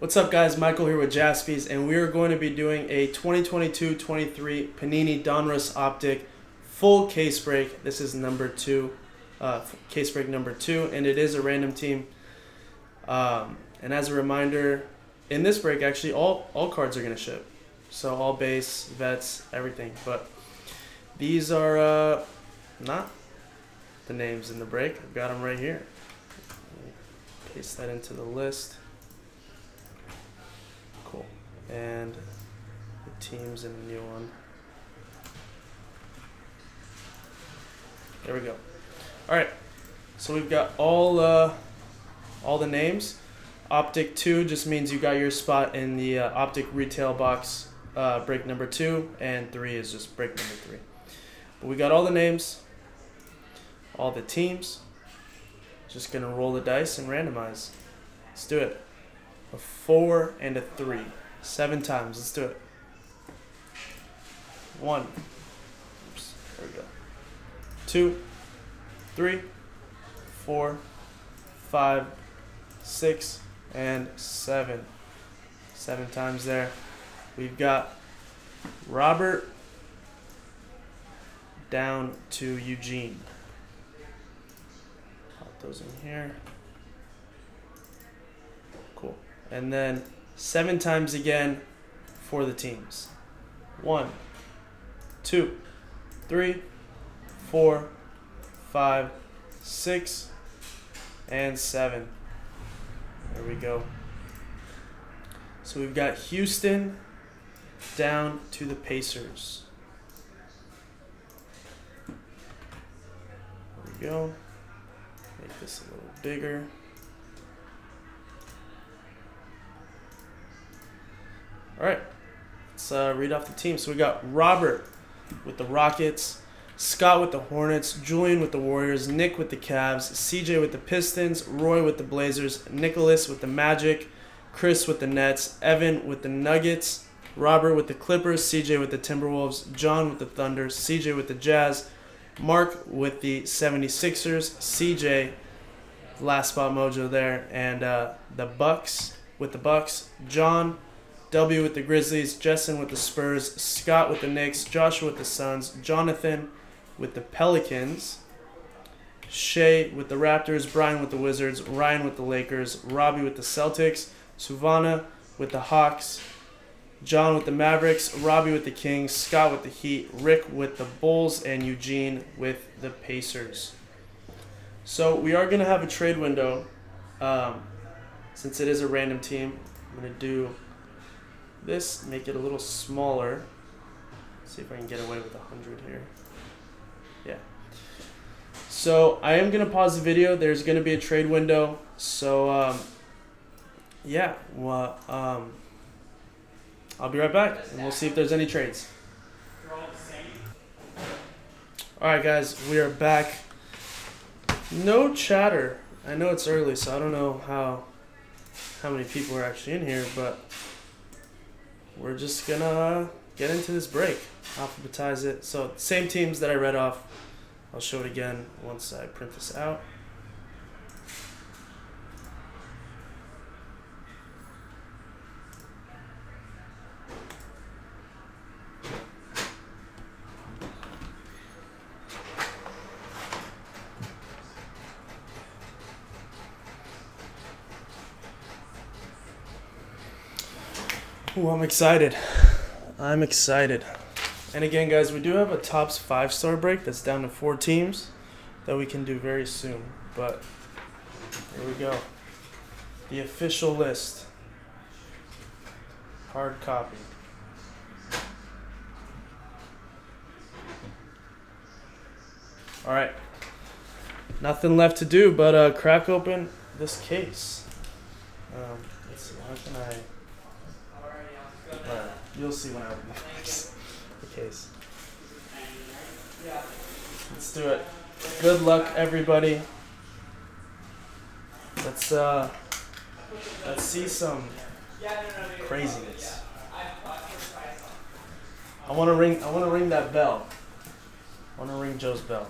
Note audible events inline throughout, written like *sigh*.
What's up, guys? Michael here with Jaspys, and we are going to be doing a 2022-23 Panini Donruss Optic full case break. This is number two, uh, case break number two, and it is a random team. Um, and as a reminder, in this break, actually, all all cards are going to ship, so all base, vets, everything. But these are uh, not the names in the break. I've got them right here. Paste that into the list. And the teams in the new one. There we go. All right. So we've got all uh, all the names. Optic two just means you got your spot in the uh, optic retail box uh, break number two, and three is just break number three. But we got all the names, all the teams. Just gonna roll the dice and randomize. Let's do it. A four and a three. Seven times. Let's do it. One. Oops. There we go. Two. Three. Four. Five. Six. And seven. Seven times there. We've got Robert down to Eugene. Pop those in here. Cool. And then seven times again for the teams. One, two, three, four, five, six, and seven. There we go. So we've got Houston down to the Pacers. There we go. Make this a little bigger. All right, let's uh, read off the team. So we got Robert with the Rockets, Scott with the Hornets, Julian with the Warriors, Nick with the Cavs, CJ with the Pistons, Roy with the Blazers, Nicholas with the Magic, Chris with the Nets, Evan with the Nuggets, Robert with the Clippers, CJ with the Timberwolves, John with the Thunder, CJ with the Jazz, Mark with the 76ers, CJ, last spot mojo there, and uh, the Bucks with the Bucks, John, W with the Grizzlies, Jessen with the Spurs, Scott with the Knicks, Joshua with the Suns, Jonathan with the Pelicans, Shay with the Raptors, Brian with the Wizards, Ryan with the Lakers, Robbie with the Celtics, Suvana with the Hawks, John with the Mavericks, Robbie with the Kings, Scott with the Heat, Rick with the Bulls, and Eugene with the Pacers. So we are going to have a trade window. Um, since it is a random team, I'm going to do this, make it a little smaller. see if I can get away with 100 here. Yeah. So I am going to pause the video. There's going to be a trade window. So um, yeah, well, um, I'll be right back, and we'll see if there's any trades. All right, guys, we are back. No chatter. I know it's early, so I don't know how how many people are actually in here, but we're just gonna get into this break, alphabetize it. So same teams that I read off. I'll show it again once I print this out. Ooh, I'm excited. I'm excited. And again, guys, we do have a Topps five star break that's down to four teams that we can do very soon. But here we go. The official list. Hard copy. All right. Nothing left to do but uh, crack open this case. Um, let's see. How can I? You'll see when I open the case. Let's do it. Good luck, everybody. Let's uh, let's see some craziness. I want to ring. I want to ring that bell. I want to ring Joe's bell,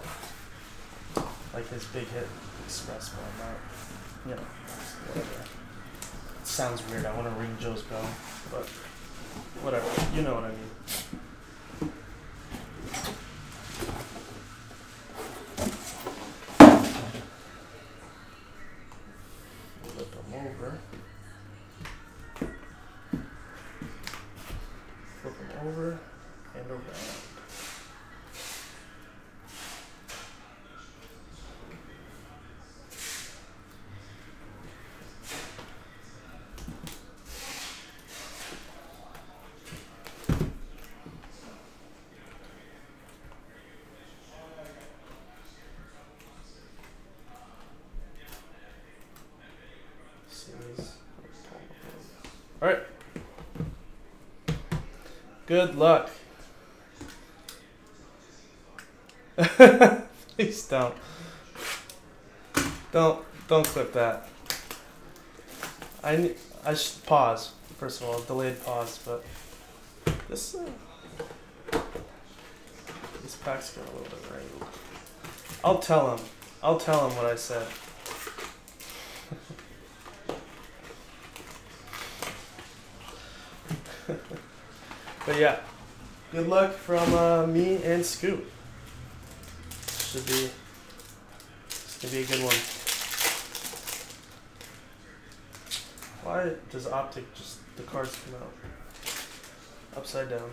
like his big hit express bell. Not, you know, whatever. Let's sounds weird. I want to ring Joe's bell, but whatever. You know what I mean. Flip them over. Flip them over and around. All right. Good luck. *laughs* Please don't. Don't don't clip that. I I should pause first of all, delayed pause, but this uh, this pack's got a little bit wrangled. I'll tell him. I'll tell him what I said. Yeah, good luck from uh, me and Scoop. Should be gonna be a good one. Why does optic just the cards come out upside down?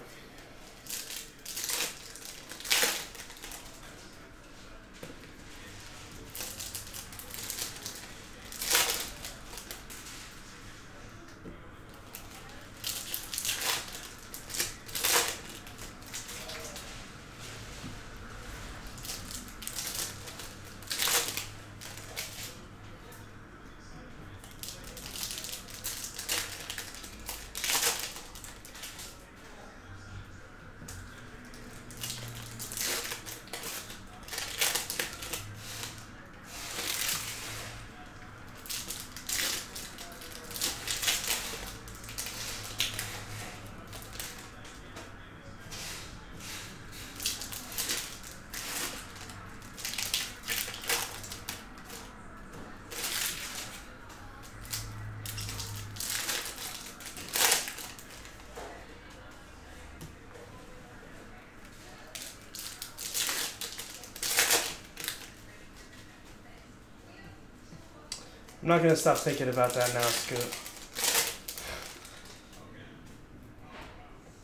I'm not gonna stop thinking about that now, Scoop.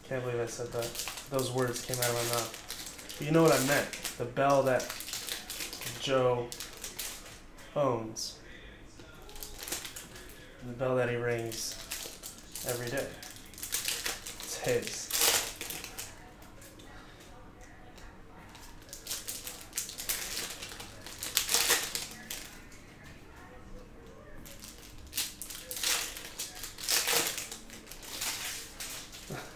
Can't believe I said that. Those words came out of my mouth. But you know what I meant. The bell that Joe owns. The bell that he rings every day. It's his.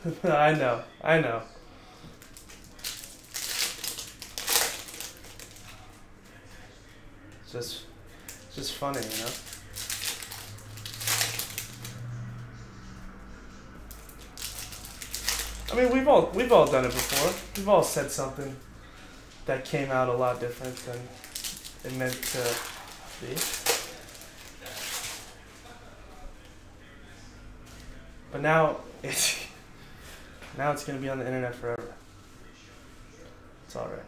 *laughs* I know, I know. It's just, it's just funny, you know. I mean, we've all we've all done it before. We've all said something that came out a lot different than it meant to be. But now *laughs* it's now it's gonna be on the internet forever. It's all right.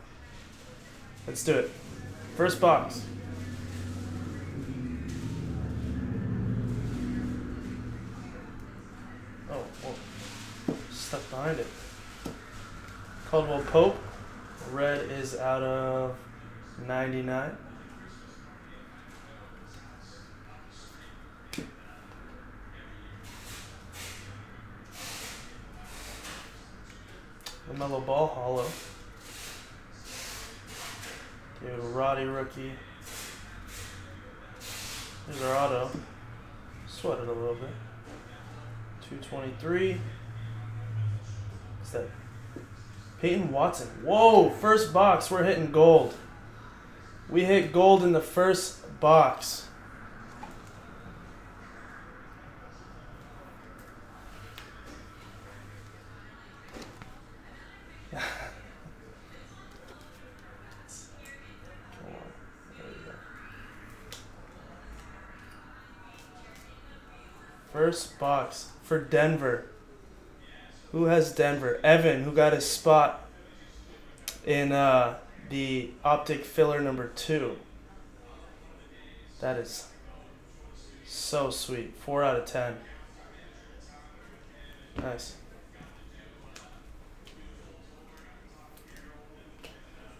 Let's do it. First box. Oh, whoa. stuck behind it. Caldwell Pope. Red is out of 99. LaMelo Ball hollow. David Roddy rookie. Here's our auto. Sweat it a little bit. 223. What's that? Peyton Watson. Whoa, first box. We're hitting gold. We hit gold in the first box. First box for Denver. Who has Denver? Evan, who got his spot in uh, the optic filler number two. That is so sweet. Four out of ten. Nice.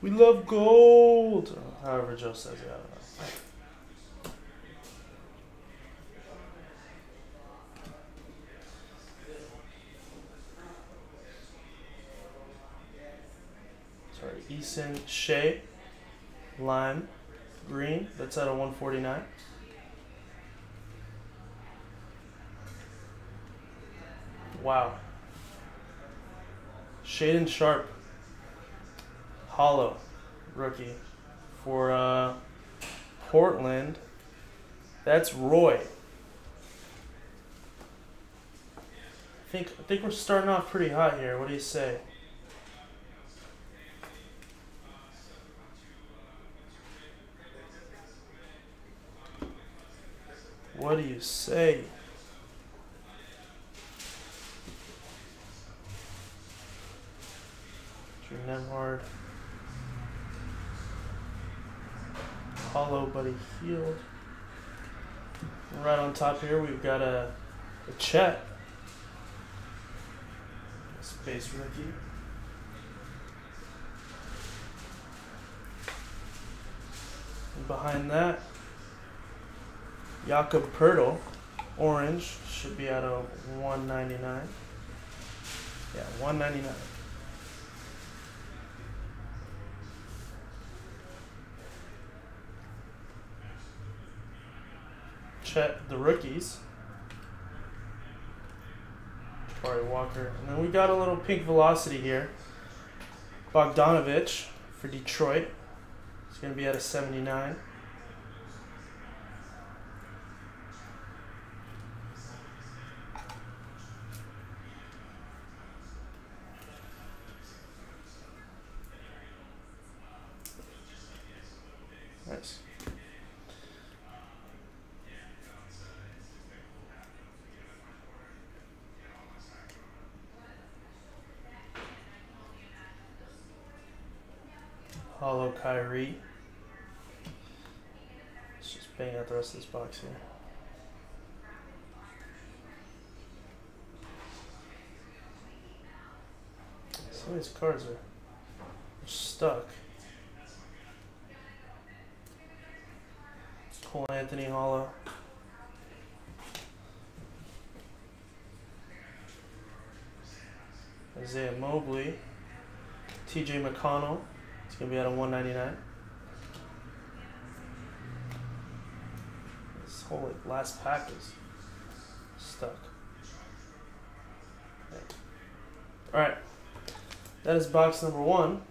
We love gold. However Joe says it. I don't know. Sorry, Eason Shea, lime, green. That's out of 149. Wow. Shaedon Sharpe, hollow, rookie for uh, Portland. That's Roy. I think I think we're starting off pretty hot here. What do you say? What do you say? Drew Nembhard. Hollow Buddy Hield. Right on top here, we've got a, a Chet. Space rookie. And behind that, Jakob Poeltl, orange, should be out of 199. Yeah, 199. Chet, the rookies. Jabari Walker. And then we got a little pink velocity here. Bogdanovich for Detroit. It's going to be at a 79. Nice. Hollow Kyrie. Let's just bang out the rest of box here. Some of these cards are stuck. Cole Anthony Hollow. Isaiah Mobley. TJ McConnell. It's gonna be out of 199. This whole like last pack is stuck. All right, that is box number one.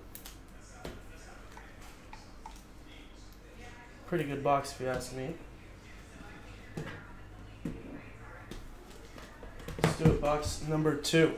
Pretty good box if you ask me. Let's do it. Box number two.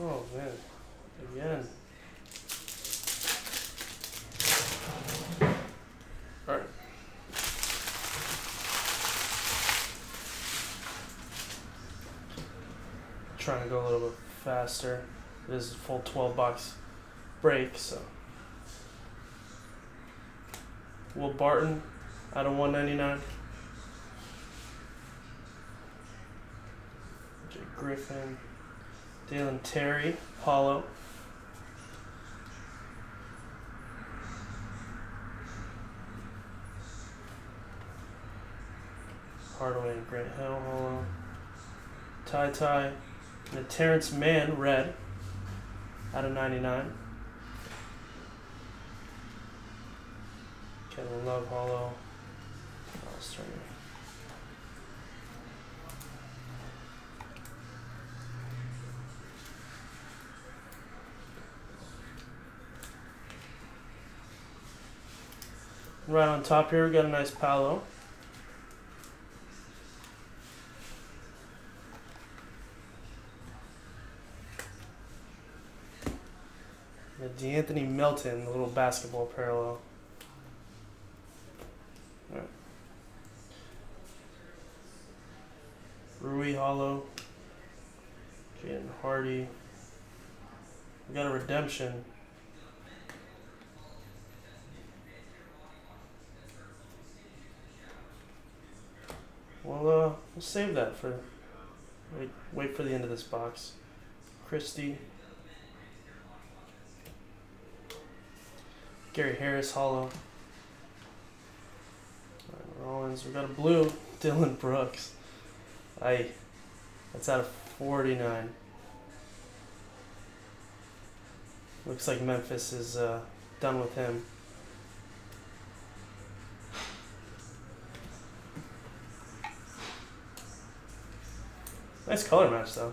Oh man, again. All right. Trying to go a little bit faster. This is full 12 box break, so Will Barton out of 199. Jay Griffin. Dalen Terry, Hollow. Hardaway and Grant Hill, Hollow. Ty Ty. And a Terance Mann, red. Out of 99. Miles Right on top here, we got a nice Paolo. The De'Anthony Melton, the little basketball parallel. Alright. Rui Hollow. Jaden Hardy. We Well, uh, we'll save that for. Wait, wait for the end of this box. Christie. Gary Harris, Hollow. Ryan Rollins. We got a blue. *laughs* Dillon Brooks. I. That's out of 49. Looks like Memphis is uh, done with him. Nice color match, though.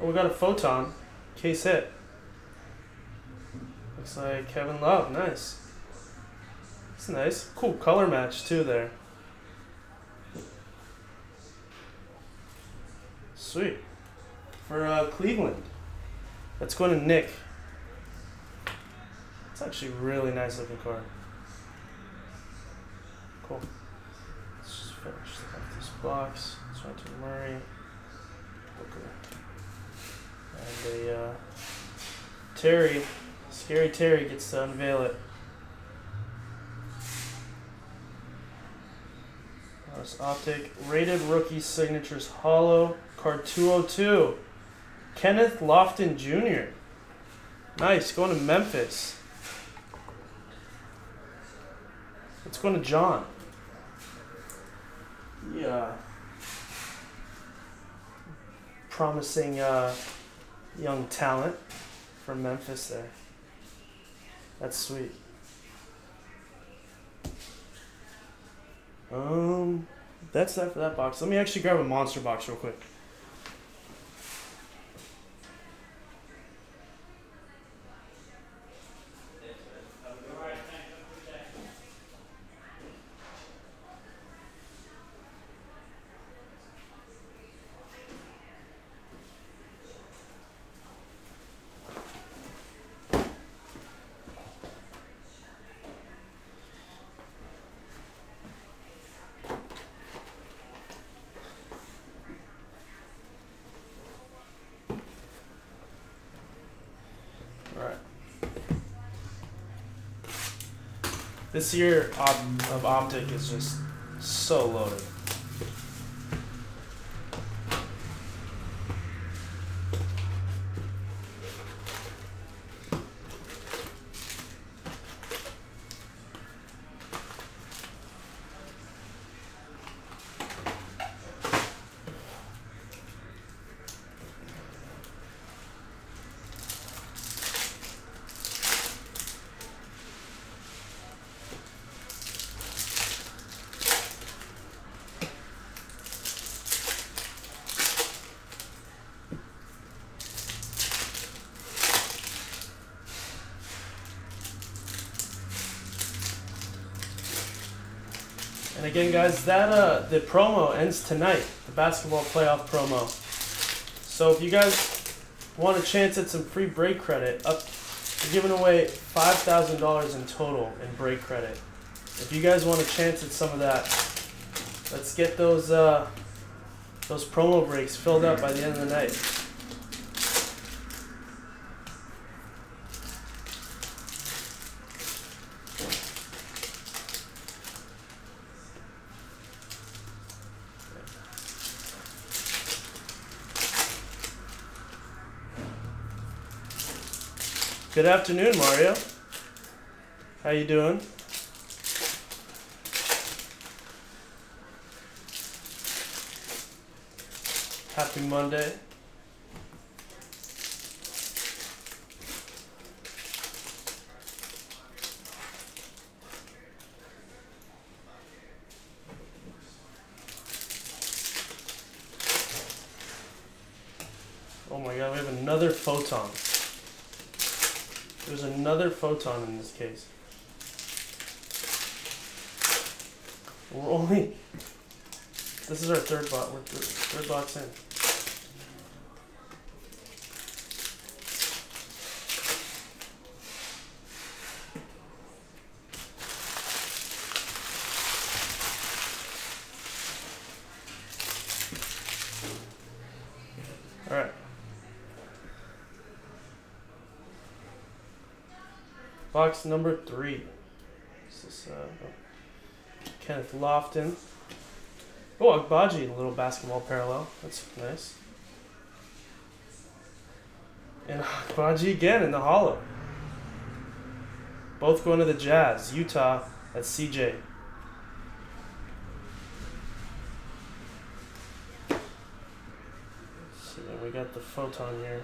Oh, we got a photon. Case hit. Looks like Kevin Love. Nice. It's nice. Cool color match, too, there. Sweet. For uh, Cleveland. That's going to Nick. It's actually really nice looking card. Cool. Let's just finish off this box. Let's to Murray. Booker. A uh, Terry, Scary Terry gets to unveil it. This optic rated rookie signatures hollow card 202. Kenneth Lofton Jr. Nice, going to Memphis. It's going to John. Yeah. Promising uh, young talent from Memphis there. That's sweet. Um, that's that for that box. Let me actually grab a monster box real quick. This year op- um, of Optic is just so loaded. And again, guys, that uh, the promo ends tonight. The basketball playoff promo. So if you guys want a chance at some free break credit, up we're giving away five thousand dollars in total in break credit. If you guys want a chance at some of that, let's get those uh, those promo breaks filled up by the end of the night. Good afternoon, Mario. How you doing? Happy Monday. Oh my god, we have another photon. There's another photon in this case. We're only. This is our third box. We're th- third box in. All right. Number three. This is uh, Kenneth Lofton. Oh, Agbaji, a little basketball parallel. That's nice. And Agbaji again in the hollow. Both going to the Jazz. Utah at CJ. So we got the photon here.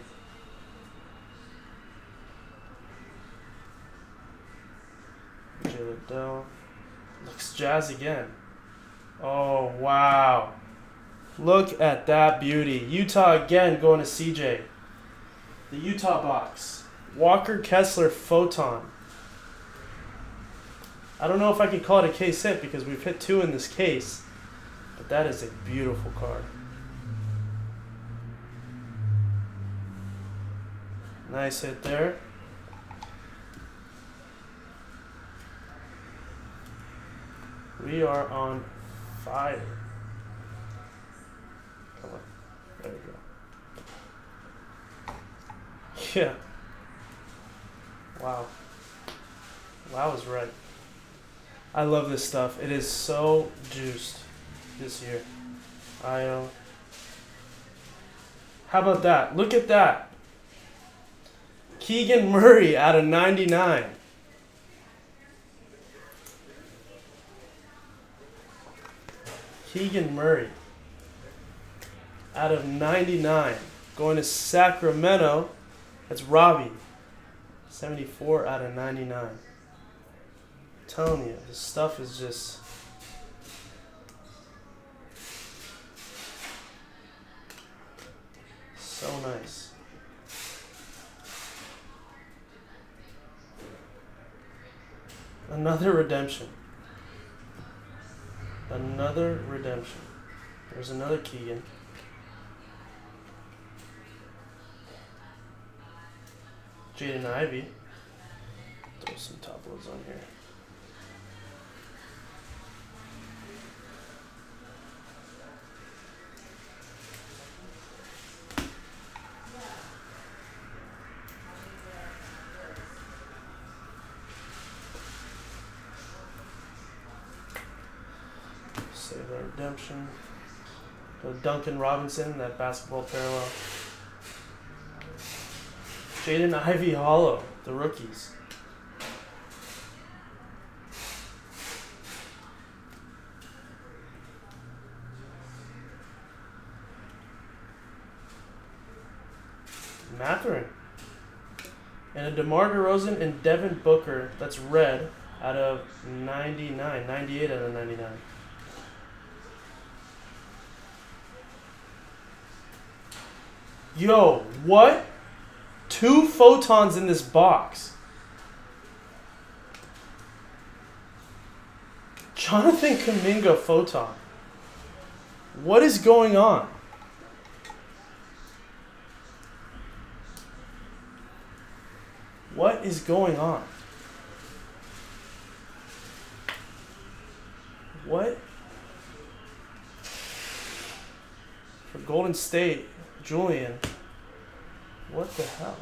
Liddell. Looks Jazz again. Oh, wow. Look at that beauty. Utah again going to CJ. The Utah box. Walker Kessler Photon. I don't know if I can call it a case hit because we've hit two in this case. But that is a beautiful card. Nice hit there. We are on fire. Come on. There we go. Yeah. Wow. Wow is right. I love this stuff. It is so juiced this year. I uh, How about that? Look at that. Keegan Murray out of 99. Keegan Murray out of 99. Going to Sacramento. That's Robbie. 74 out of 99. I'm telling you, this stuff is just. So nice. Another redemption. Another redemption. There's another Keegan. Jaden Ivey. Throw some top loads on here. Save our redemption. Go Duncan Robinson, that basketball parallel. Jaden Ivey Hollow, the rookies. Mathurin. And a DeMar DeRozan and Devin Booker, that's red, out of 99, 98 out of 99. Yo, what? Two photons in this box. Jonathan Kuminga photon. What is going on? What is going on? What? For Golden State, Julian. What the hell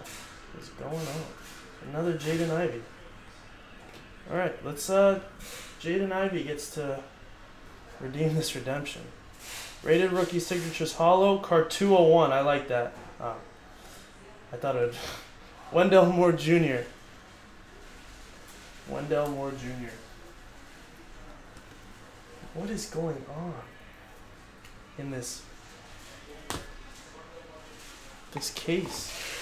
is going on? Another Jaden Ivey. Alright, let's uh Jaden Ivey gets to redeem this redemption. Rated rookie signatures hollow, card 201. I like that. Oh. I thought it. *laughs* Wendell Moore Jr. Wendell Moore Jr. What is going on in this this case?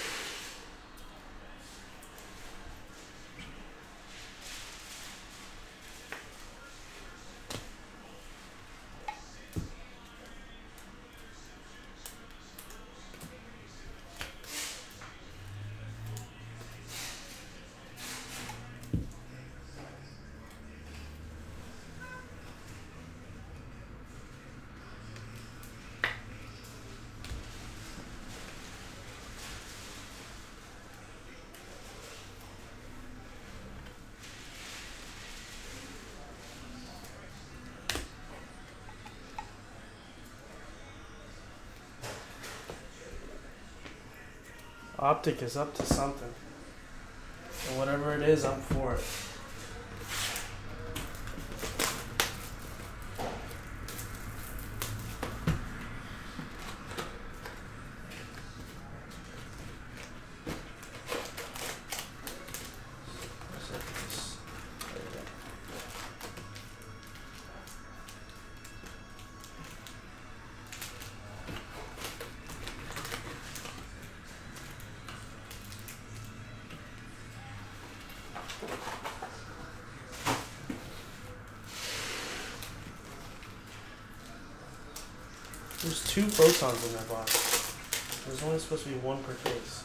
Optic is up to something. And whatever it is, I'm for it. Photons in that box. There's only supposed to be one per case.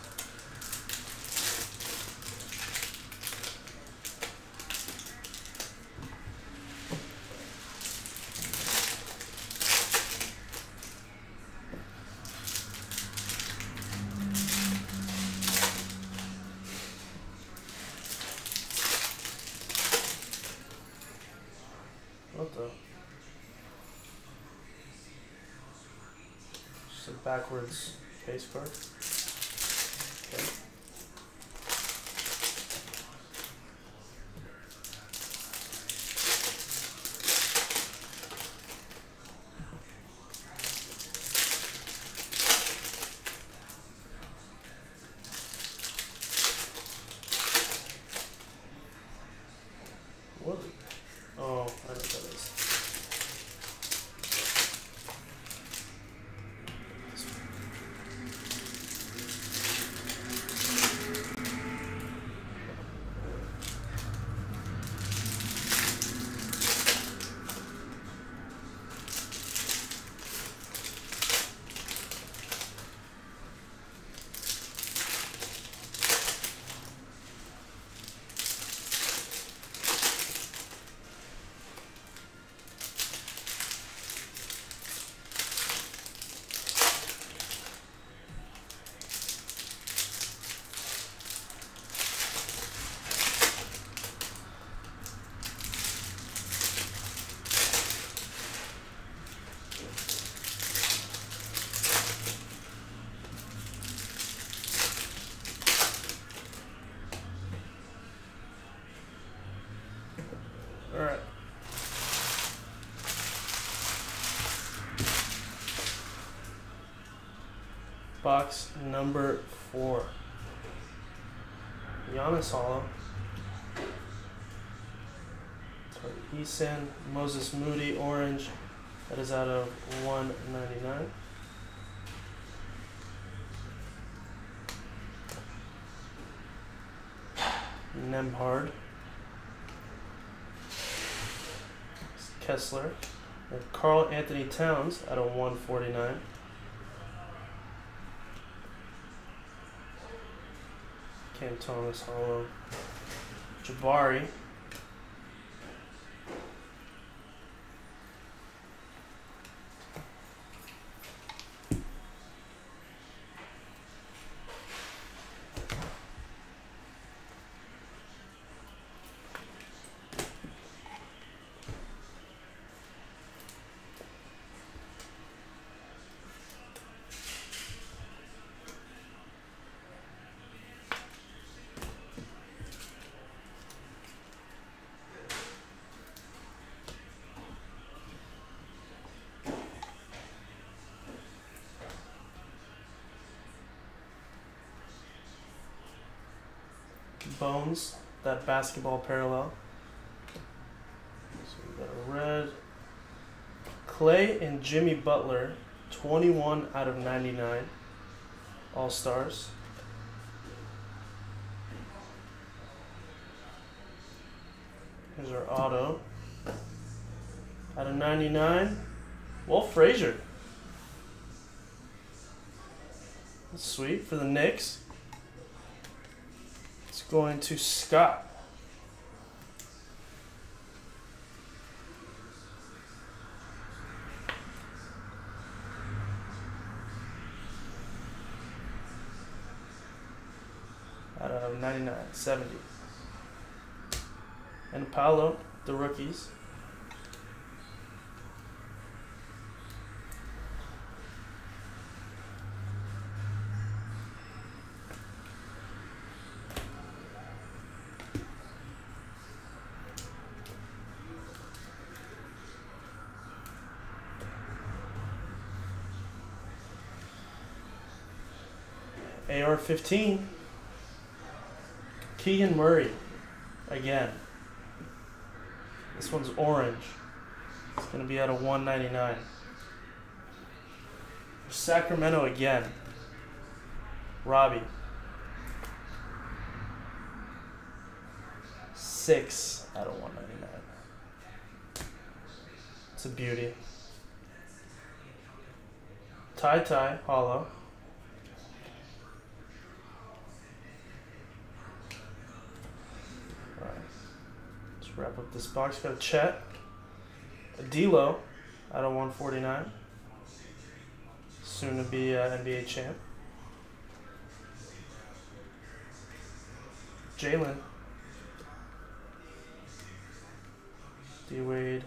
What the? Just a face card. Okay. What? Oh, I know what that is. Alright. Box number four. Giannis Hollow. Eason, Moses Moody, orange. That is out of 199. Nembhard. Kessler. Karl-Anthony Towns out of 149. Thomas Hollow. Jabari. Bones, that basketball parallel. So we got a red. Klay and Jimmy Butler, 21 out of 99. All stars. Here's our auto. Out of 99, Walt Frazier. Sweet for the Knicks. Going to Scott. Out of 99, 70. And Paolo, the rookies. 15. Keegan Murray. Again. This one's orange. It's going to be at a 199. Sacramento again. Robbie. Six out of 199. It's a beauty. Tie tie, hollow. Wrap up this box. Got a Chet. A D'Lo out of 149. Soon to be uh, NBA champ. Jalen. D Wade.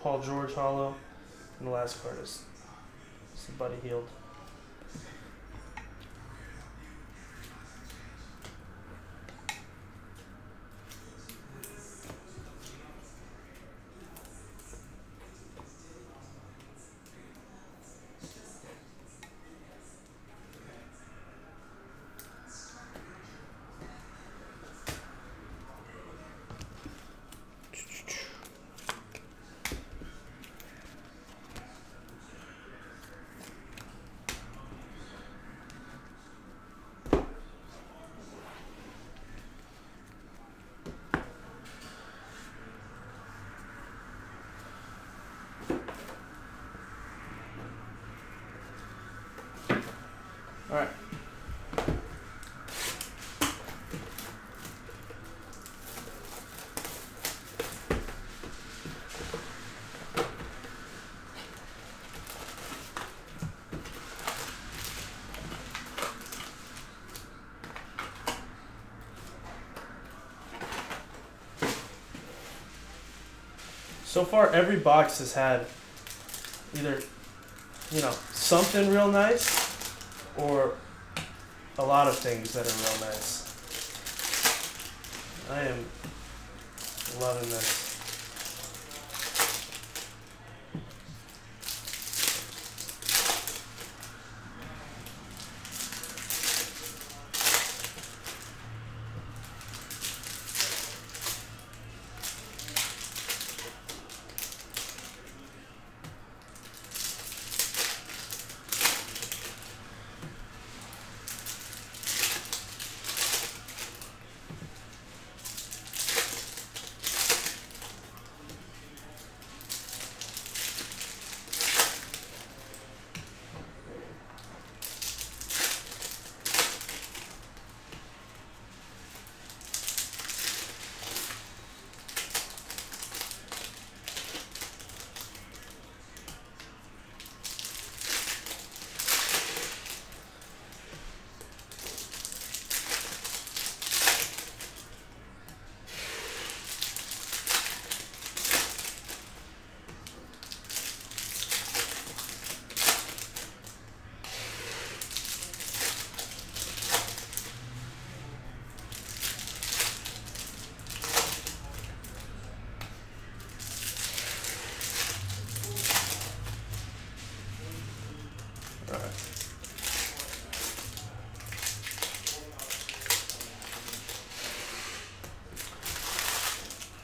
Paul George Hollow. And the last card is, is Buddy Hield. So far, every box has had either, you know, something real nice or a lot of things that are real nice. I am loving this.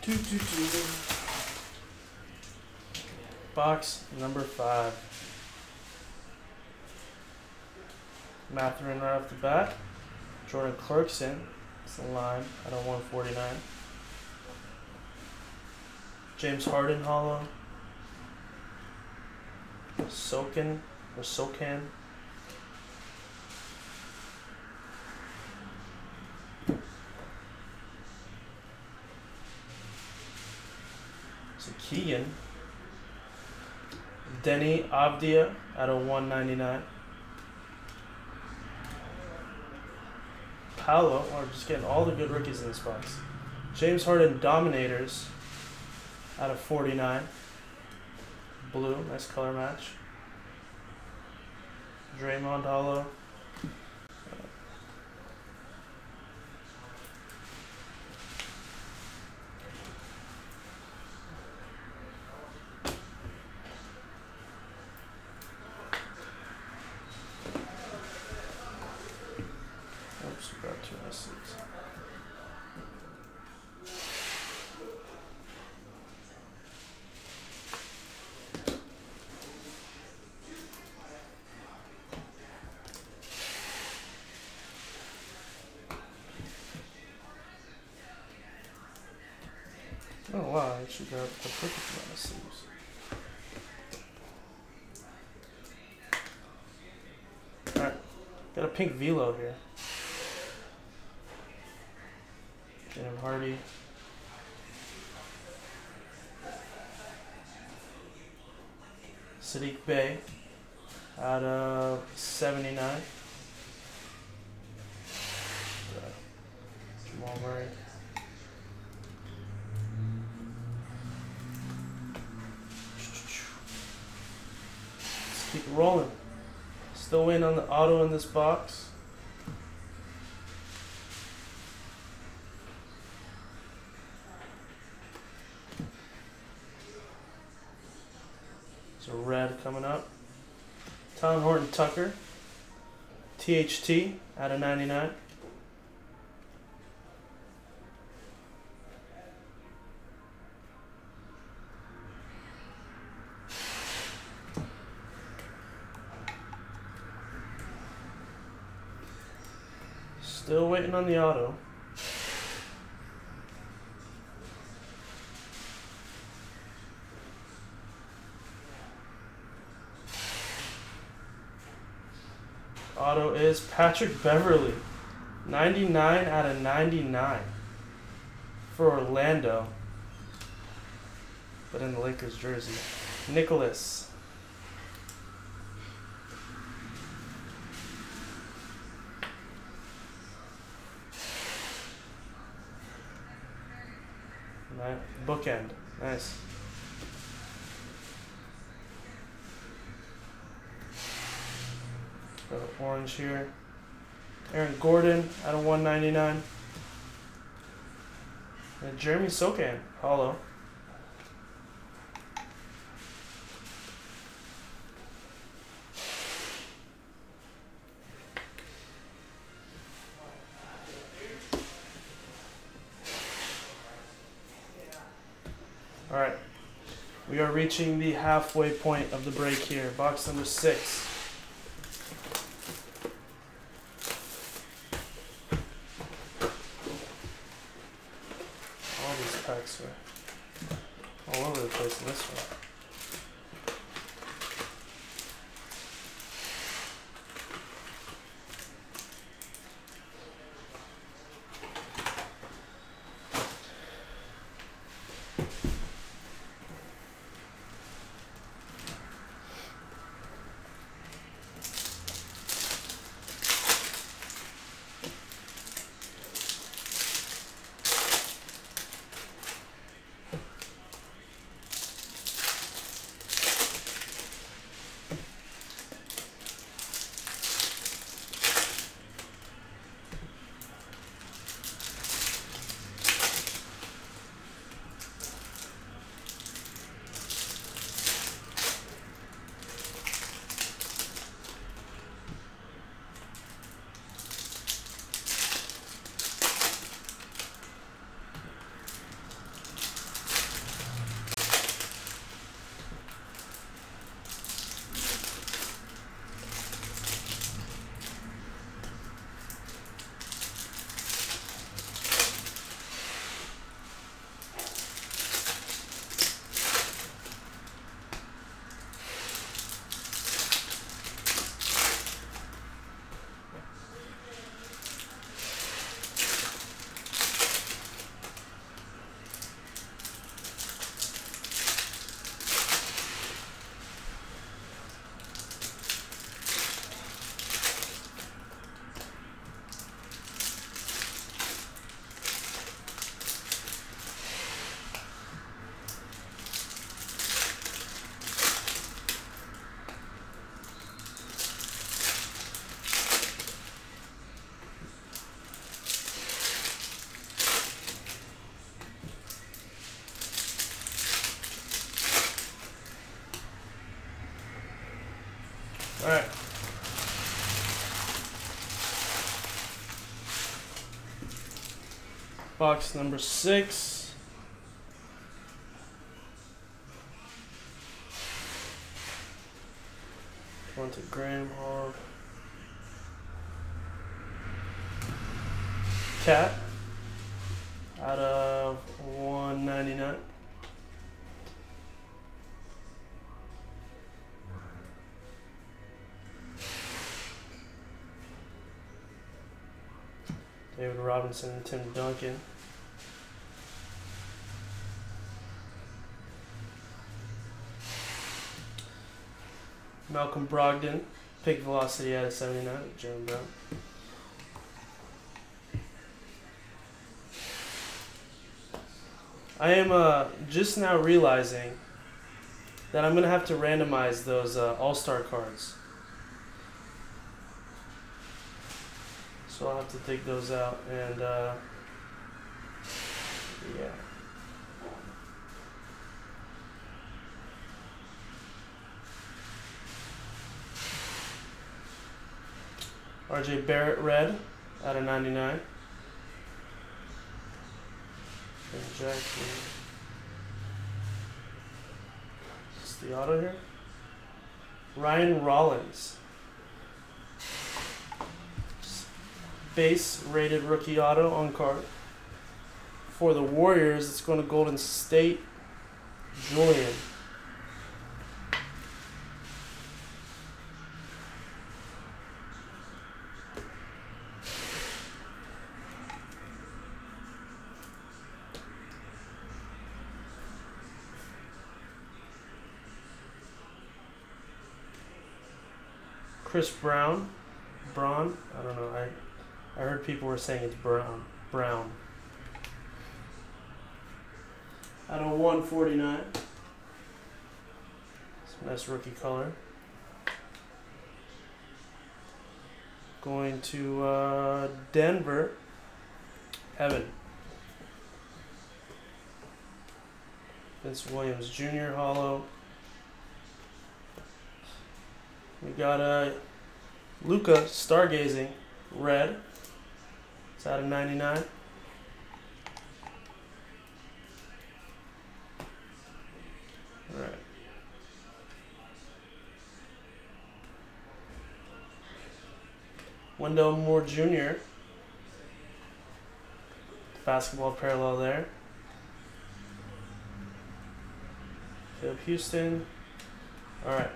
Do, do, do. Box number five. Mathurin right off the bat. Jordan Clarkson. It's the line at a 149. James Harden hollow. Soken or Sokan. So Keegan. Deni Avdija at a 199. Paolo, oh, or just getting all the good rookies in this box. James Harden Dominators out of 49. Blue, nice color match. Draymond Hollow. Oops, got two misses. Oh got the perfect amount of sleeves. Alright, got a pink velo here. Jaden Hardy. Saddiq Bey out of 79. Uh, Jamal Murray. Let's keep it rolling. Still waiting on the auto in this box. So red coming up. Tom Horton Tucker. THT out of 99. Still waiting on the auto. Auto is Patrick Beverley. 99 out of 99 for Orlando. But in the Lakers jersey. Nicholas. Bookend. Nice. Got an orange here. Aaron Gordon out of 199. And Jeremy Sokan, hollow. All right. We are reaching the halfway point of the break here. Box number six. Box number six. One to Graham Hall. Cat out of 199. David Robinson and Tim Duncan. Malcolm Brogdon, pick velocity out of 79, Jeremy Brown. I am uh, just now realizing that I'm going to have to randomize those uh, All Star cards. So I'll have to take those out and uh, yeah. RJ Barrett red out of 99. And Jackson. Is the auto here? Ryan Rollins. base rated rookie auto on card. For the Warriors, it's going to Golden State. Julian. Chris Brown, Braun, I don't know. I I heard people were saying it's brown. Brown. Out of 149. Some nice rookie color. Going to uh, Denver. Evan. Vince Williams Jr. Hollow. We got uh, Luka Stargazing Red. It's out of 99. All right. Wendell Moore Jr. Basketball parallel there. Philip Houston. All right.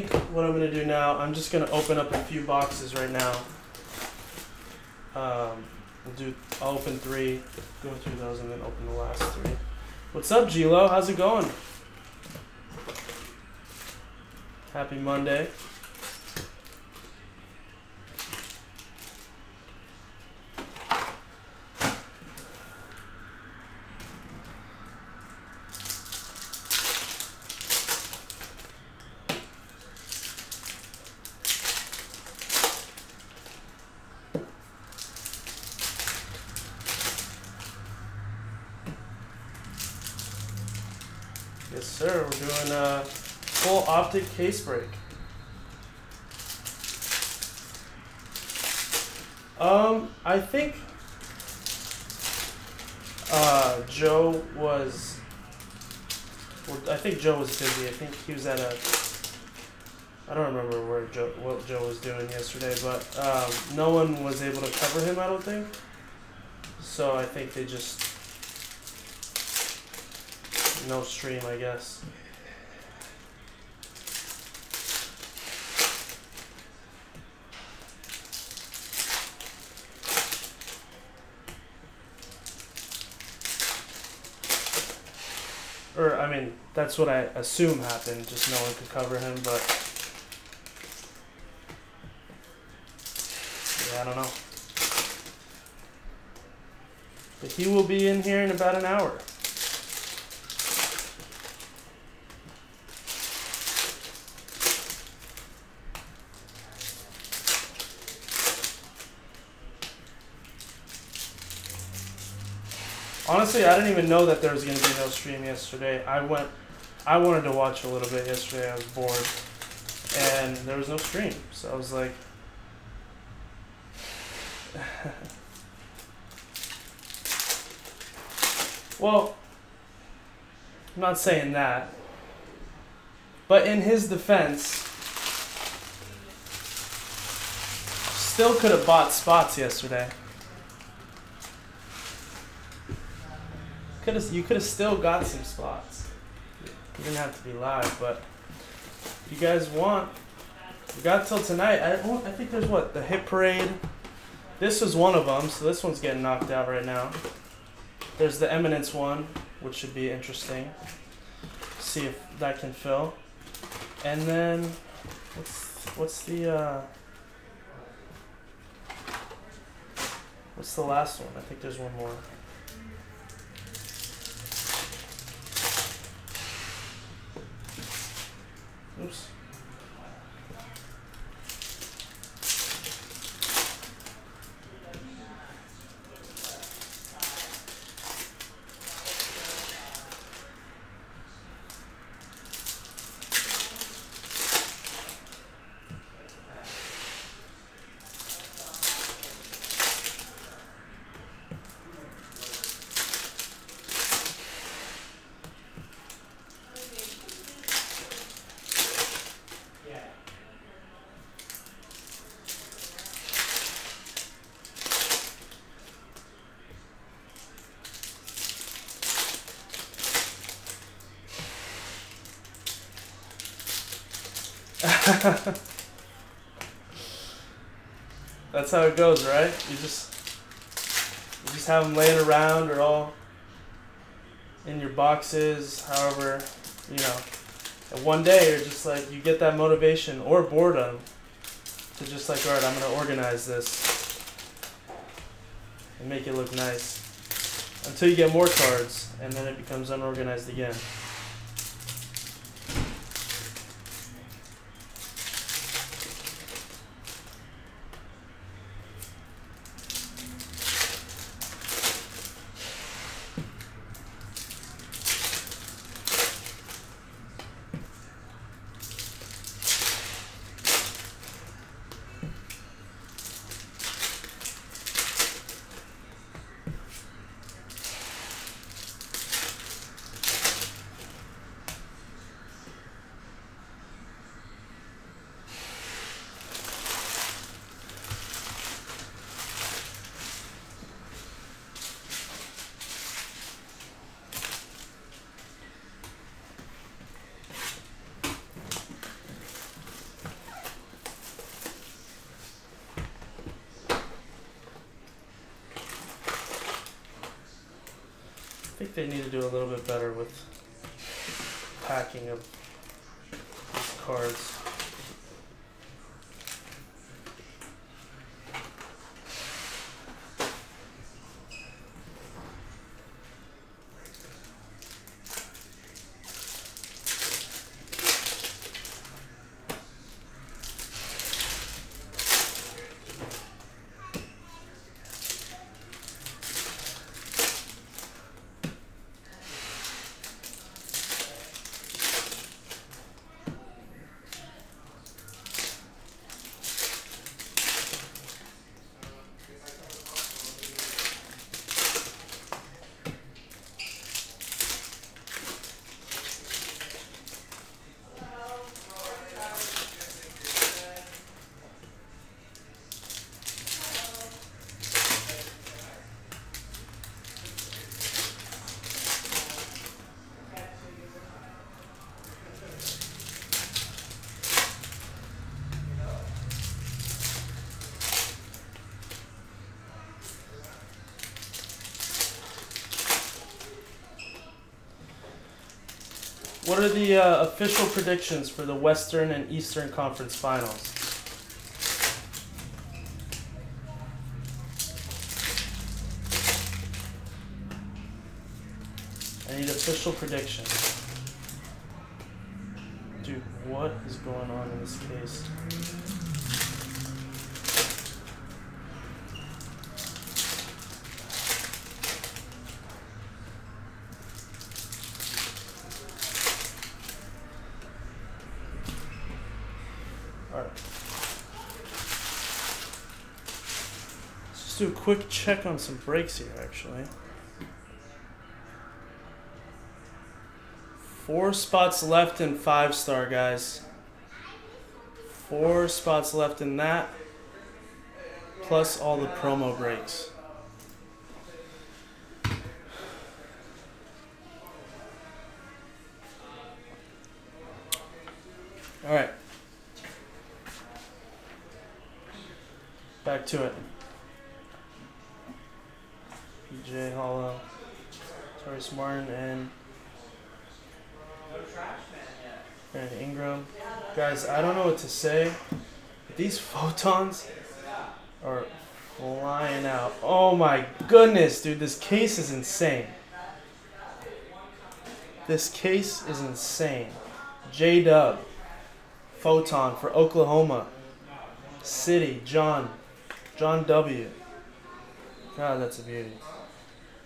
Think what I'm going to do now, I'm just going to open up a few boxes right now. Um, we'll do, I'll open three, go through those, and then open the last three. What's up, Gilo? How's it going? Happy Monday. Yes, sir. We're doing a full optic case break. Um, I think uh, Joe was. Well, I think Joe was busy. I think he was at a. I don't remember where Joe what Joe was doing yesterday, but um, no one was able to cover him. I don't think. So I think they just no stream, I guess. that's what I assume happened. Just no one could cover him, but yeah, I don't know. But he will be in here in about an hour. Honestly, I didn't even know that there was going to be no stream yesterday. I went I wanted to watch a little bit yesterday. I was bored, and there was no stream, so I was like. *laughs* well, I'm not saying that, but in his defense, still could have bought spots yesterday. Could have you could have still got some spots. You didn't have to be live, but if you guys want, we got till tonight. I oh, I think there's what the hit parade. This is one of them, so this one's getting knocked out right now. There's the Eminence one, which should be interesting. See if that can fill. And then what's what's the uh, what's the last one? I think there's one more. Oops. *laughs* That's how it goes, right? You just you just have them laying around or all in your boxes, however, you know. And one day you're just like you get that motivation or boredom to just like, all right, I'm gonna organize this and make it look nice until you get more cards, and then it becomes unorganized again. I think they need to do a little bit better with packing of these cards. What are the uh, official predictions for the Western and Eastern Conference Finals? I need official predictions. Dude, what is going on in this case? Quick check on some breaks here, actually. Four spots left in five star, guys. Four spots left in that, plus all the promo breaks. All right. Back to it. PJ Hollow, Taurus Martin, and and Ingram. Guys, I don't know what to say. These *laughs* photons are flying out. Oh my goodness, dude, this case is insane. This case is insane. J Dub, Photon for Oklahoma City, John, John W. God, that's a beauty.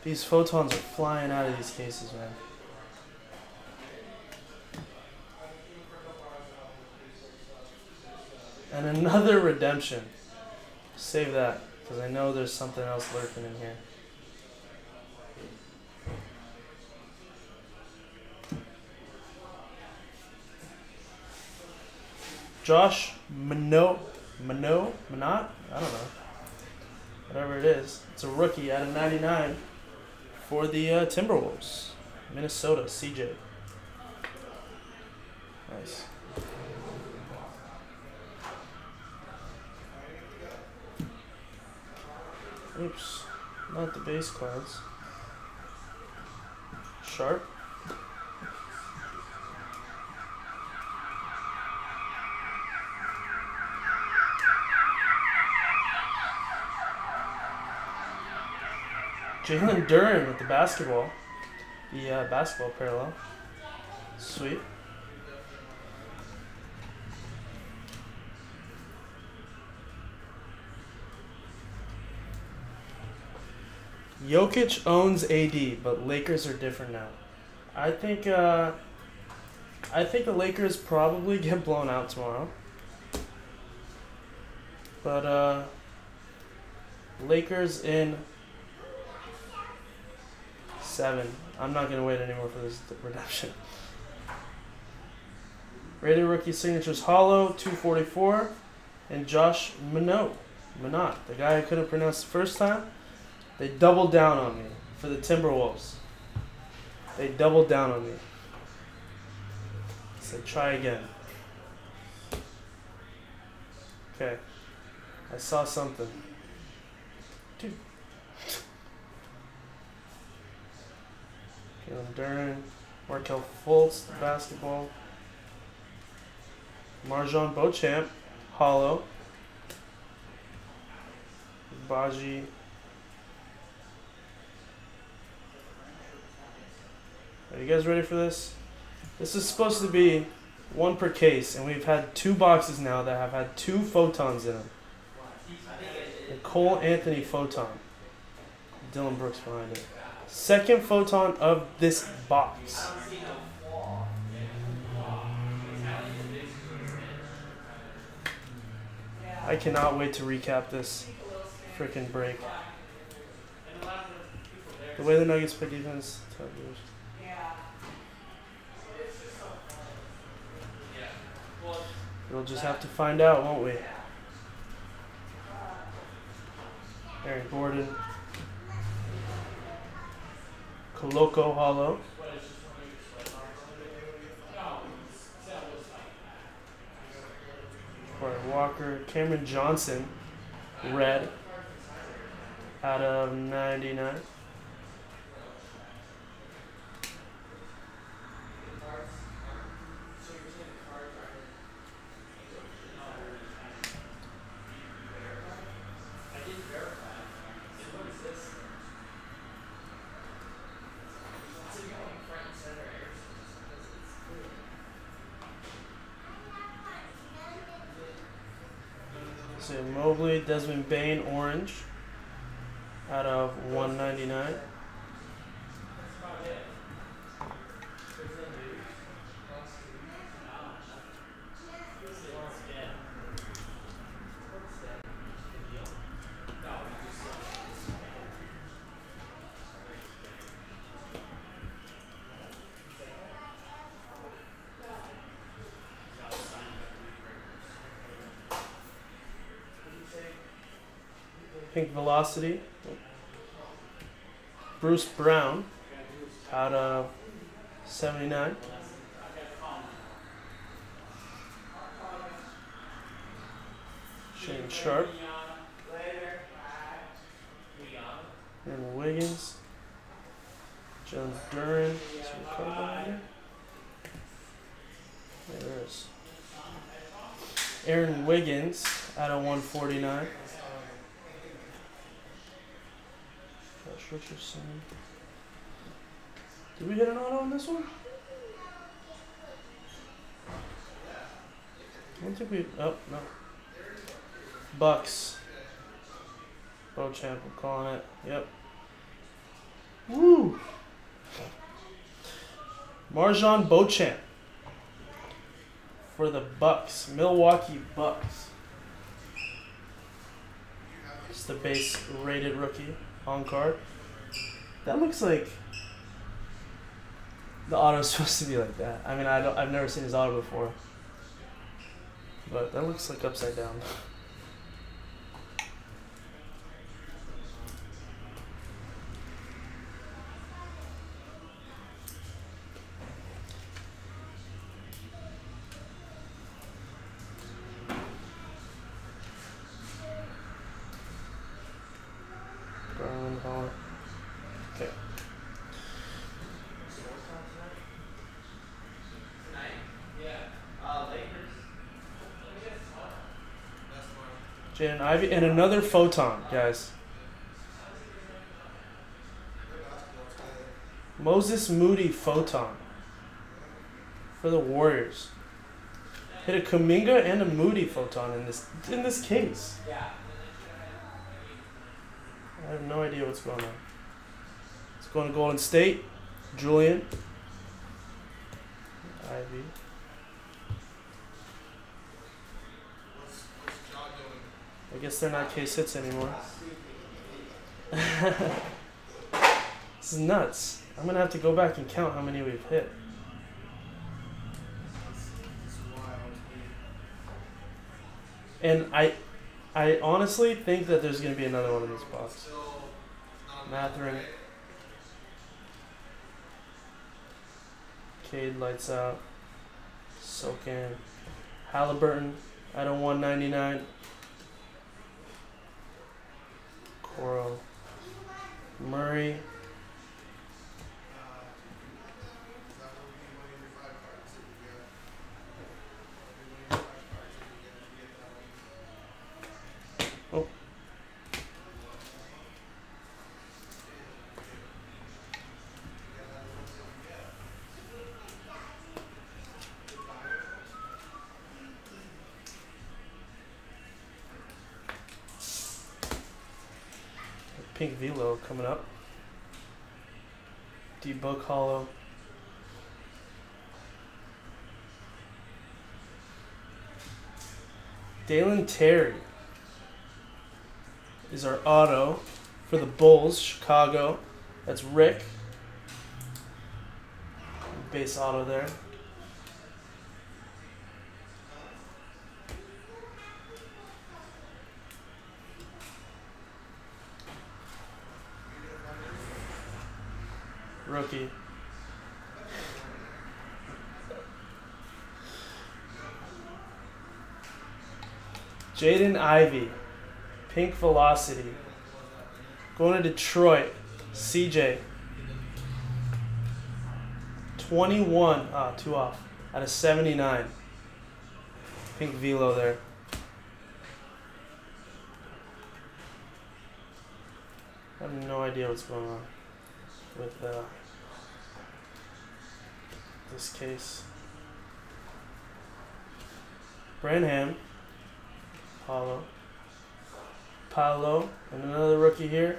These photons are flying out of these cases, man. And another *laughs* redemption. Save that, because I know there's something else lurking in here. Josh Mano, Mano, Manot? I don't know. Whatever it is. It's a rookie out of 99 for the uh, Timberwolves. Minnesota, CJ. Nice. Oops, not the base cards. Sharpe. Jalen Duren with the basketball. The uh, basketball parallel. Sweet. Jokic owns AD, but Lakers are different now. I think uh, I think the Lakers probably *laughs* get blown out tomorrow. But uh, Lakers in seven. I'm not gonna wait anymore for this redemption. Rated rookie signatures Hollow 244 and Josh Minott. Minott, the guy I couldn't pronounce the first time. They doubled down on me for the Timberwolves. They doubled down on me. Said try again. Okay. I saw something. Kalen Duren, Markelle Fultz, basketball. MarJon Beauchamp, Hollow. Baji. Are you guys ready for this? This is supposed to be one per case, and we've had two boxes now that have had two photons in them. The Cole Anthony photon. Dillon Brooks behind it. Second photon of this box. I cannot wait to recap this freaking break. The way the Nuggets play defense. We'll just have to find out, won't we? Aaron Gordon. Koloko Hollow. Corey Walker. Cameron Johnson. Red. Out of 99. Mobley, Desmond Bane, orange. Out of 199. Pink Velocity. Bruce Brown out of 79. Shaedon Sharpe. Aaron Wiggins. Jones Duran. Is there a card behind here? Yeah, there is. Aaron Wiggins out of 149. Josh Did we hit an auto on this one? I don't think we. Oh, no. Bucks. Beauchamp, I'm calling it. Yep. Woo! MarJon Beauchamp for the Bucks, Milwaukee Bucks. It's the base rated rookie on card. That looks like the auto's *laughs* supposed to be like that. I mean, I don't. I've never seen his auto before, but that looks like upside down. Garland, Holler. Okay. Jaden Ivey and another photon, guys. Moses Moody photon for the Warriors. Hit a Kuminga and a Moody photon in this in this case. I have no idea what's going on. It's going to Golden State. Julian. Ivey. I guess they're not case hits anymore. *laughs* this is nuts. I'm gonna have to go back and count how many we've hit. And I, I honestly think that there's gonna be another one in this box. Mathurin. Cade lights out. Sochan. Haliburton at a 199. Coro. Murray. Pink Velo coming up. Debug Hollow. Dalen Terry is our auto for the Bulls, Chicago. That's Rick. Base auto there. Rookie. Jaden Ivey. Pink Velocity. Going to Detroit. CJ. 21. Ah, two off. Out of 79. Pink Velo there. I have no idea what's going on with uh, this case. Branham, Paulo, Paolo, and another rookie here.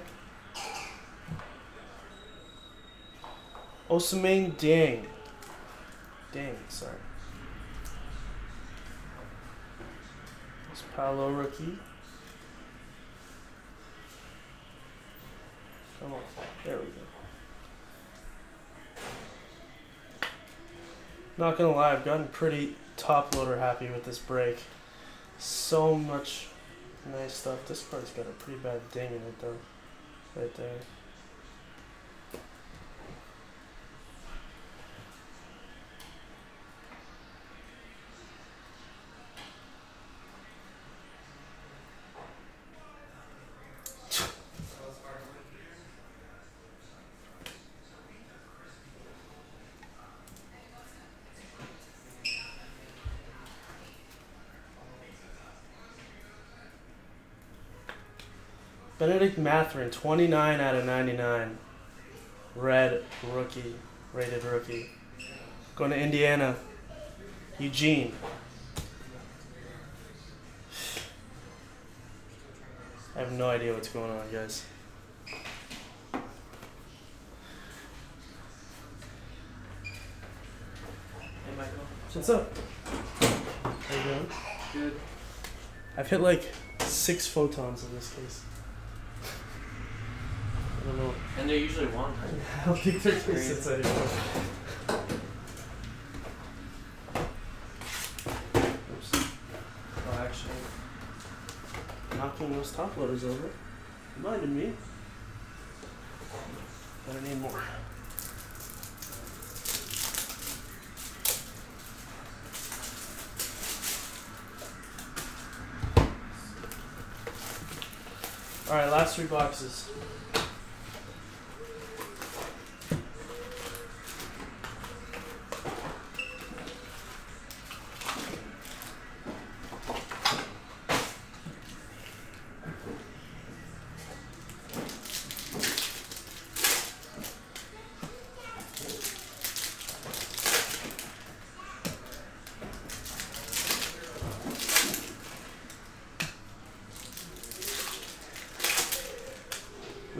Ousmane Dieng. Dang, sorry. It's Paolo rookie. Come on. There we go. Not gonna lie, I've gotten pretty top loader happy with this break. So much Nice stuff. This part's got a pretty bad ding in it though. Right there. Benedict Mathurin, 29 out of 99. Red rookie, rated rookie. Going to Indiana. Eugene. I have no idea what's going on, guys. Hey, Michael. What's up? How you doing? Good. I've hit like six photons in this case. I don't know. And they're usually one. *laughs* I don't think they're six anymore. Oops. Oh, actually, knocking those top loaders over. Reminded me. But I need more. All right, last three boxes.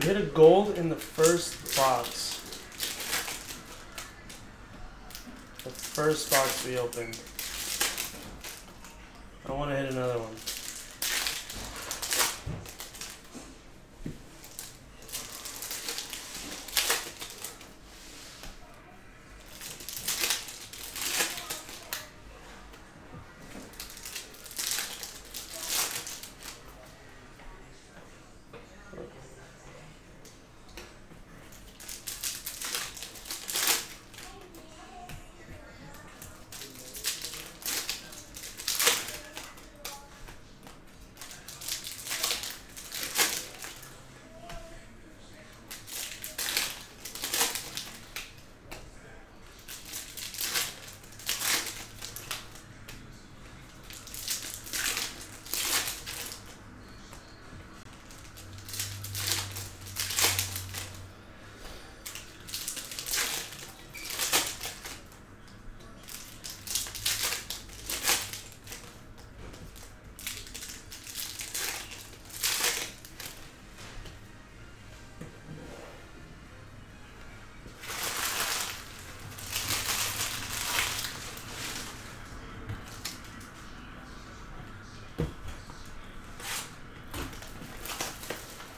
We hit a gold in the first box. The first box we opened. I want to hit another one.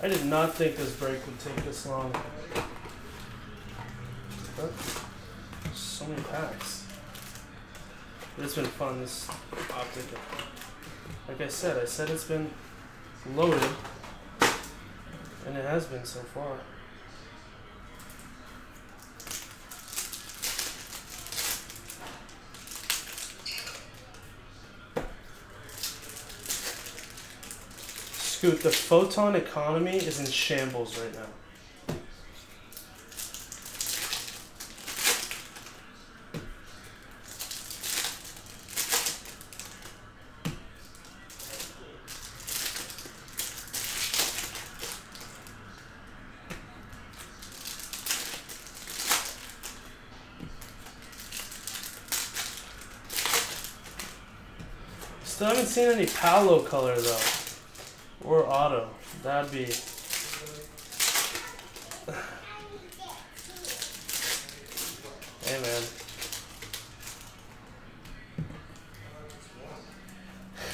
I did not think this break would take this long. But so many packs. It's been fun, this optic. Like I said, I said it's been loaded. And it has been so far. Scoot, the photon economy is in shambles right now. Still haven't seen any Paolo color though. Or auto. That'd be. hey man.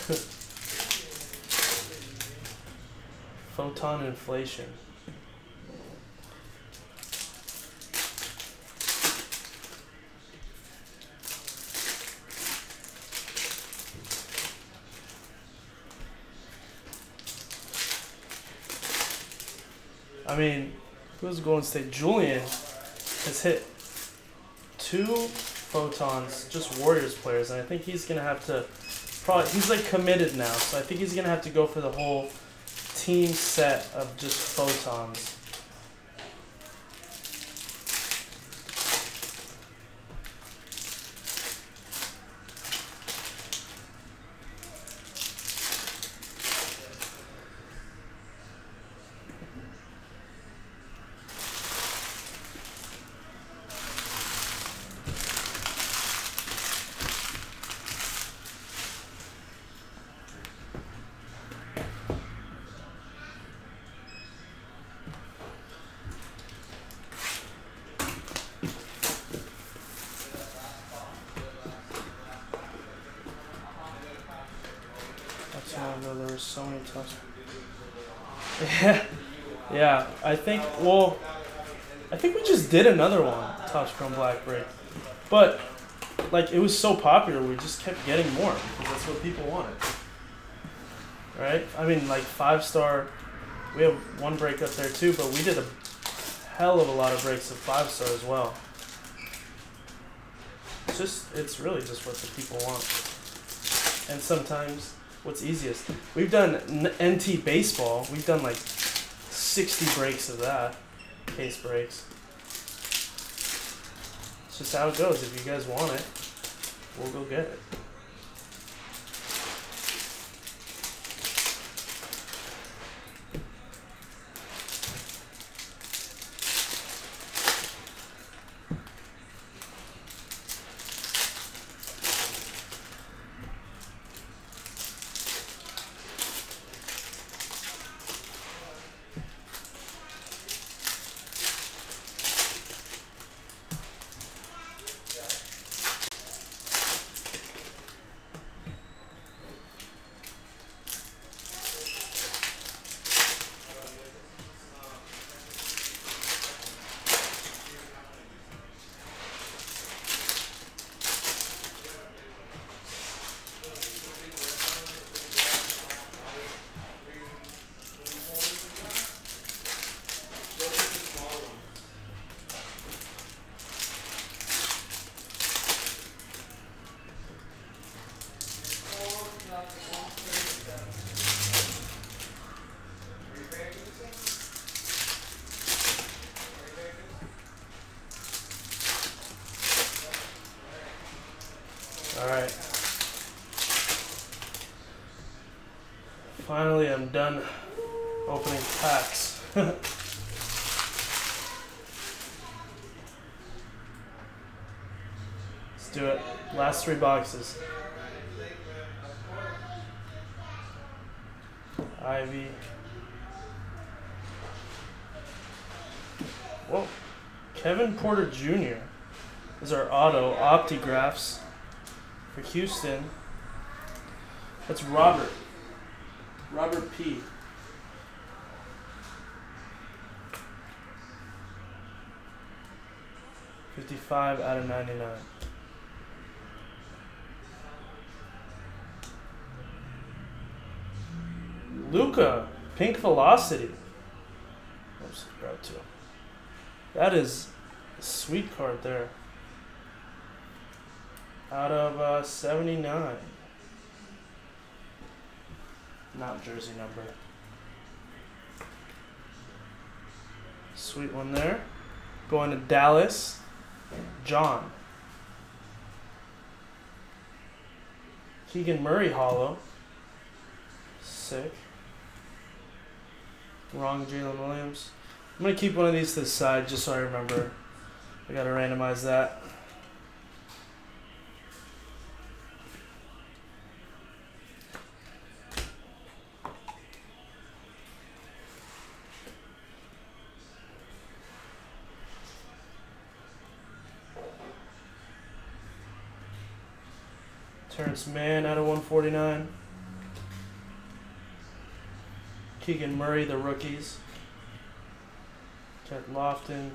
*laughs* Photon inflation. Mean, who's Golden State? Julian has hit two photons, just Warriors players, and I think he's gonna have to probably he's like committed now, so I think he's gonna have to go for the whole team set of just photons. That's how I know there were so many times. Yeah, yeah. I think. Well, I think we did another one, Tosh Chrome Black Break, but like it was so popular, we just kept getting more because that's what people wanted. Right? I mean, like five star. We have one break up there too, but we did a hell of a lot of breaks of five star as well. It's just, it's really just what the people want. And sometimes what's easiest. We've done NT baseball. We've done like 60 breaks of that, case breaks. Just how it goes. If you guys want it, we'll go get it. Alright. Finally, I'm done opening packs. *laughs* Let's do it. Last three boxes. Ivey. Whoa. Kevin Porter Jr. is our auto optigraphs for Houston. That's Robert. P. Fifty-five out of ninety-nine. Luka, Pink Velocity. Oops, grab two. That is a sweet card there. Out of uh, 79. Not jersey number. Sweet one there. Going to Dallas. John. Keegan Murray Hollow. Sick. Wrong Jalen Williams. I'm going to keep one of these to the side just so I remember. I got to randomize that. Terance Mann out of 149. Keegan Murray, the rookies. Ted Lofton.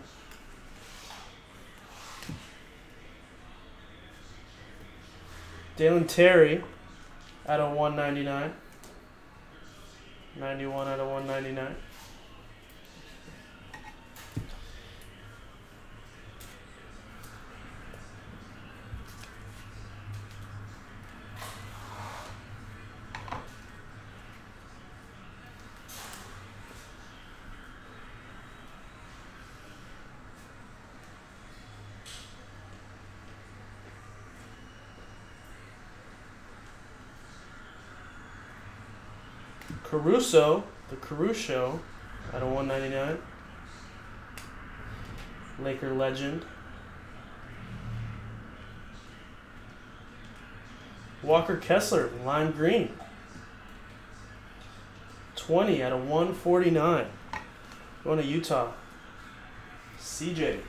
Dalen Terry out of 199. 91 out of 199. Caruso, the Caruso, out of 199. Laker legend. Walker Kessler, lime green. 20 out of 149. Going to Utah. CJ.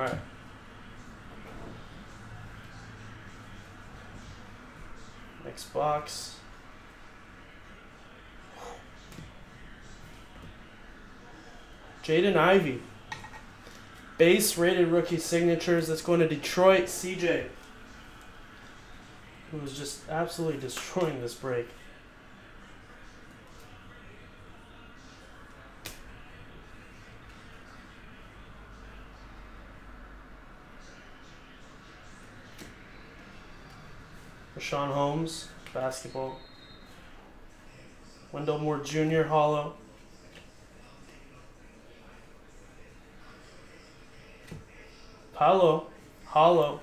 All right. Next box. Jaden Ivey. Base rated rookie signatures. That's going to Detroit. CJ. Who was just absolutely destroying this break. Richaun Holmes, basketball. Wendell Moore Jr., hollow. Paolo, hollow.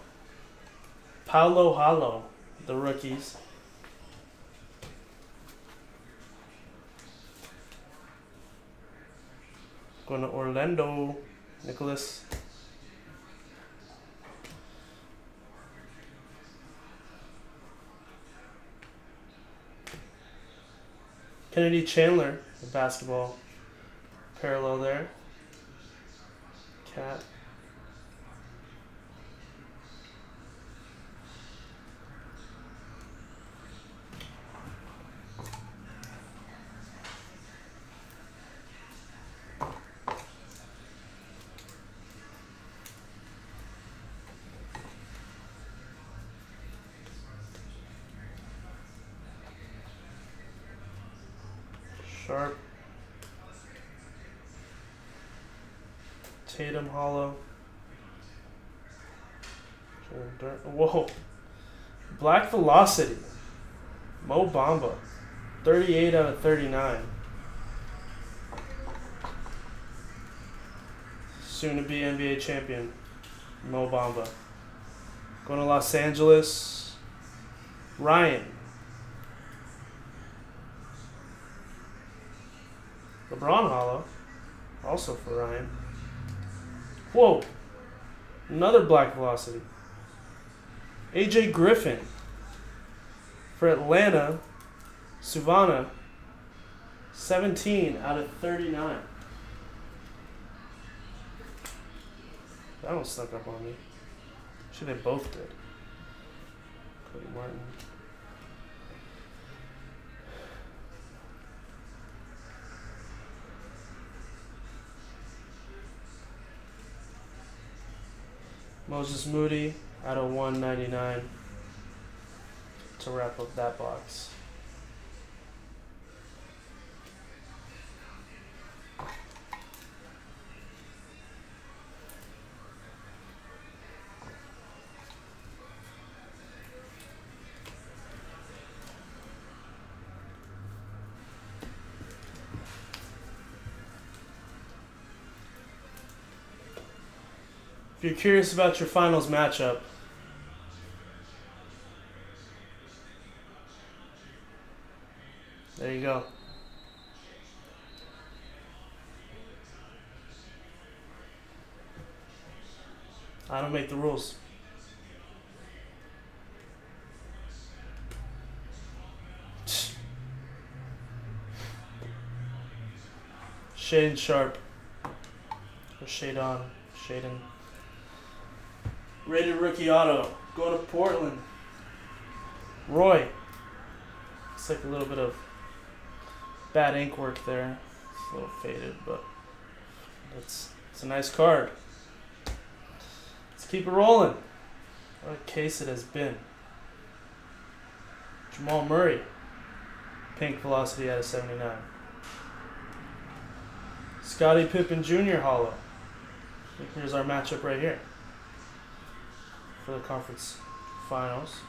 Paolo Hollow, the rookies. Going to Orlando, Nicholas. Kennedy Chandler, the basketball parallel there. Cat. Sharpe. Tatum Hollow. Whoa. Black Velocity. Mo Bamba. 38 out of 39. Soon to be NBA champion. Mo Bamba. Going to Los Angeles. Ryan. LeBron Hollow, also for Ryan. Whoa, another Black Velocity. AJ Griffin for Atlanta, Savannah, 17 out of 39. That one snuck up on me. Actually, they both did. Cody Martin. Moses Moody out of 199 to wrap up that box. You're curious about your finals matchup, there you go. I don't make the rules. Shade sharp. Or shade on. Shaden. Rated rookie auto. Going to Portland. Roy. Looks like a little bit of bad ink work there. It's a little faded, but it's it's a nice card. Let's keep it rolling. What a case it has been. Jamal Murray. Pink velocity out of 79. Scottie Pippen Jr. Hollow. Here's our matchup right here for the conference finals.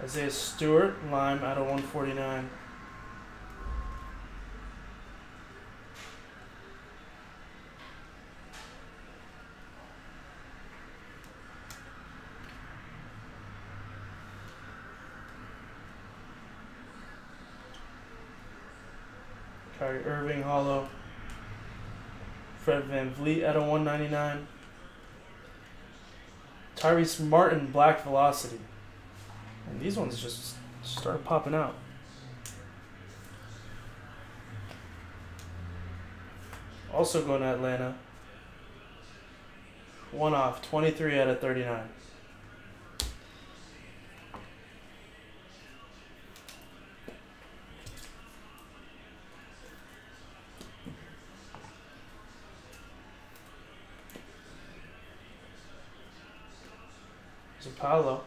Isaiah Stewart, Lime out of 149. Irving, hollow. Fred VanVleet out of 199. Tyrese Martin, black velocity. And these ones just start popping out. Also going to Atlanta. One off, 23 out of 39. Paolo.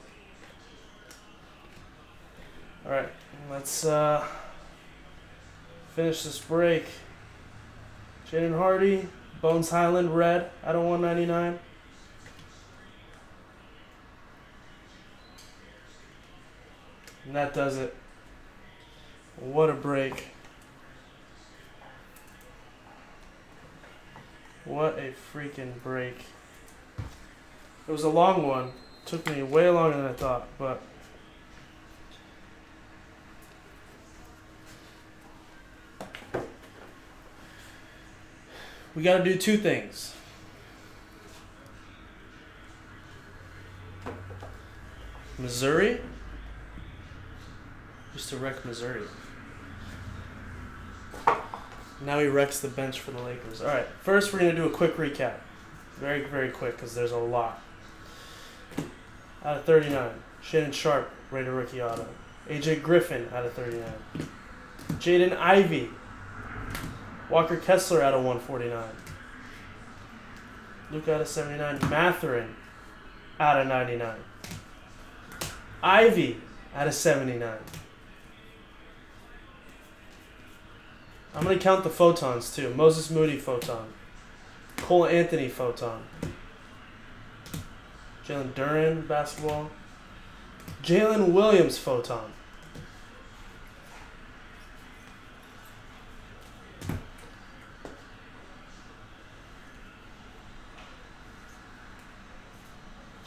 All right, let's uh, finish this break. Jaden Hardy, Bones Hyland, red out of 199. And that does it. What a break. What a freaking break. It was a long one. Took me way longer than I thought, but we got to do two things. Missouri, just to wreck Missouri. Now he wrecks the bench for the Lakers. All right, first we're gonna do a quick recap, very very quick because there's a lot out of 39. Shaedon Sharpe, rated rookie auto. AJ Griffin out of 39. Jaden Ivey. Walker Kessler out of 149. Luke out of 79. Mathurin out of 99. Ivey out of 79. I'm going to count the photons too. Moses Moody photon. Cole Anthony photon. Jalen Duren, basketball. Jalen Williams, photon.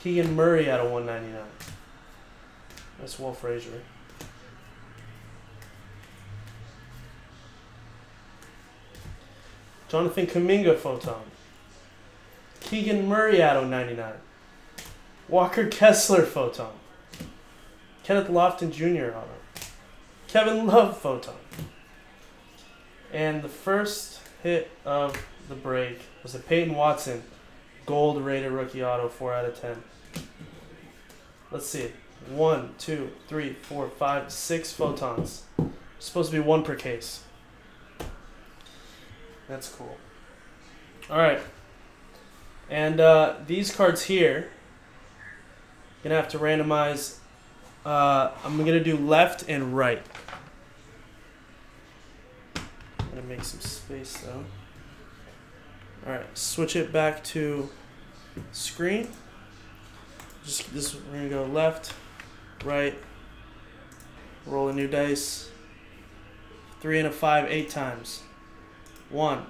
Keegan Murray out of 199. That's Wolf Frazier. Jonathan Kuminga photon. Keegan Murray out of 99. Walker Kessler photon. Kenneth Lofton Jr. auto. Kevin Love photon. And the first hit of the break was a Peyton Watson gold rated rookie auto, 4 out of 10. Let's see. One, two, three, four, five, six photons. Supposed to be one per case. That's cool. All right. And uh, these cards here Gonna have to randomize. Uh, I'm gonna do left and right. Gonna make some space though. All right, switch it back to screen. Just this, we're gonna go left, right. Roll a new dice. Three and a five, eight times. One,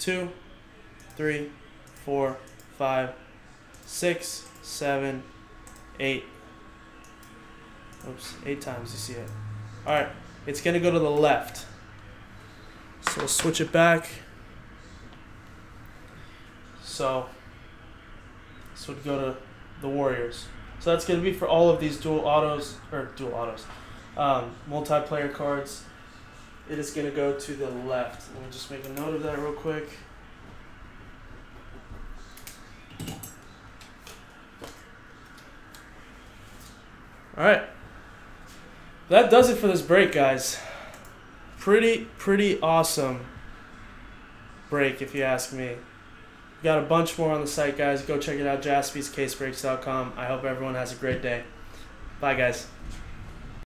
two, three, four, five, six, seven, eight. Oops, eight times you see it. All right, it's gonna go to the left. So we'll switch it back. So this would go to the Warriors. So that's gonna be for all of these dual autos or dual autos, um, multiplayer cards. It is gonna go to the left. Let me just make a note of that real quick. All right. That does it for this break, guys. Pretty, pretty awesome break, if you ask me. Got a bunch more on the site, guys. Go check it out, jaspyscasebreaks.com. I hope everyone has a great day. Bye, guys.